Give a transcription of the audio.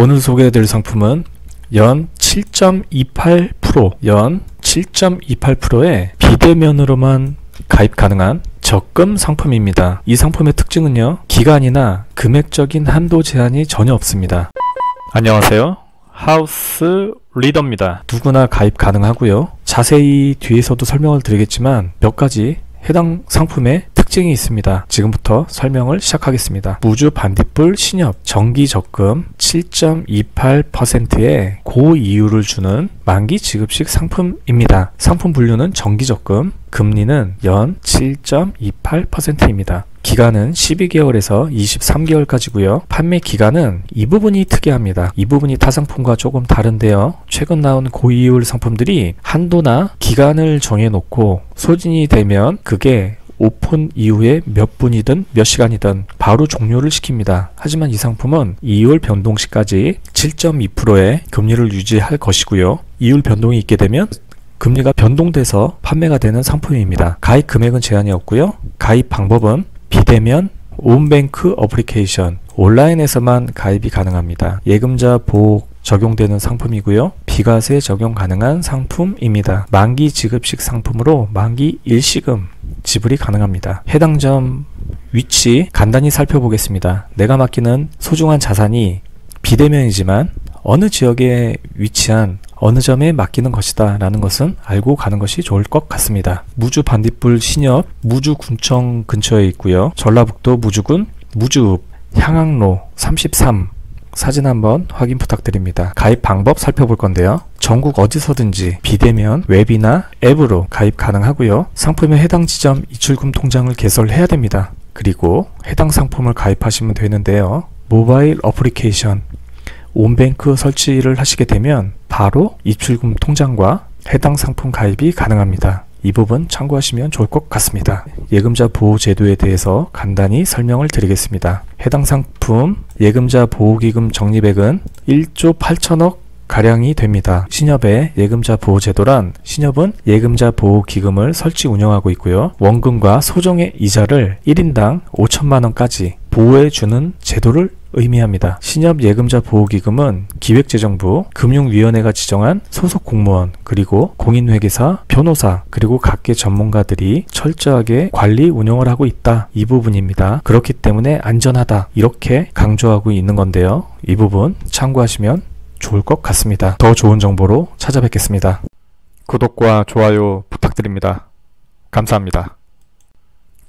오늘 소개해드릴 상품은 연 7.28%, 연 7.28%의 비대면으로만 가입 가능한 적금 상품입니다. 이 상품의 특징은요, 기간이나 금액적인 한도 제한이 전혀 없습니다. 안녕하세요. 하우스 리더입니다. 누구나 가입 가능하고요. 자세히 뒤에서도 설명을 드리겠지만 몇 가지 해당 상품의 특징이 있습니다. 지금부터 설명을 시작하겠습니다. 무주 반딧불 신협 정기 적금 7.28%의 고이율을 주는 만기 지급식 상품입니다. 상품 분류는 정기 적금, 금리는 연 7.28%입니다. 기간은 12개월에서 23개월까지고요. 판매 기간은 이 부분이 특이합니다. 이 부분이 타 상품과 조금 다른데요. 최근 나온 고이율 상품들이 한도나 기간을 정해놓고 소진이 되면 그게 오픈 이후에 몇 분이든 몇 시간이든 바로 종료를 시킵니다. 하지만 이 상품은 이율 변동 시까지 7.2%의 금리를 유지할 것이고요. 이율 변동이 있게 되면 금리가 변동돼서 판매가 되는 상품입니다. 가입 금액은 제한이 없고요. 가입 방법은 비대면 온뱅크 어플리케이션 온라인에서만 가입이 가능합니다. 예금자 보호 적용되는 상품이고요. 비과세 적용 가능한 상품입니다. 만기 지급식 상품으로 만기 일시금 지불이 가능합니다. 해당 점 위치 간단히 살펴보겠습니다. 내가 맡기는 소중한 자산이 비대면이지만 어느 지역에 위치한 어느 점에 맡기는 것이다 라는 것은 알고 가는 것이 좋을 것 같습니다. 무주 반딧불 신협 무주군청 근처에 있고요. 전라북도 무주군 무주읍 향학로 33 사진 한번 확인 부탁드립니다. 가입 방법 살펴볼 건데요. 전국 어디서든지 비대면 웹이나 앱으로 가입 가능하고요. 상품에 해당 지점 이출금 통장을 개설해야 됩니다. 그리고 해당 상품을 가입하시면 되는데요. 모바일 어플리케이션 온뱅크 설치를 하시게 되면 바로 입출금 통장과 해당 상품 가입이 가능합니다. 이 부분 참고하시면 좋을 것 같습니다. 예금자 보호 제도에 대해서 간단히 설명을 드리겠습니다. 해당 상품 예금자 보호기금 적립액은 1조 8천억 가량이 됩니다. 신협의 예금자 보호 제도란 신협은 예금자 보호 기금을 설치 운영하고 있고요. 원금과 소정의 이자를 1인당 5천만 원까지 보호해 주는 제도를 의미합니다. 신협 예금자 보호기금은 기획재정부, 금융위원회가 지정한 소속 공무원, 그리고 공인회계사, 변호사, 그리고 각계 전문가들이 철저하게 관리 운영을 하고 있다. 이 부분입니다. 그렇기 때문에 안전하다. 이렇게 강조하고 있는 건데요. 이 부분 참고하시면 좋을 것 같습니다. 더 좋은 정보로 찾아뵙겠습니다. 구독과 좋아요 부탁드립니다. 감사합니다.